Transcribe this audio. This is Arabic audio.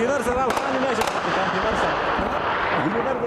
في مرسل الخاني ليش كان في مرسل في مرسل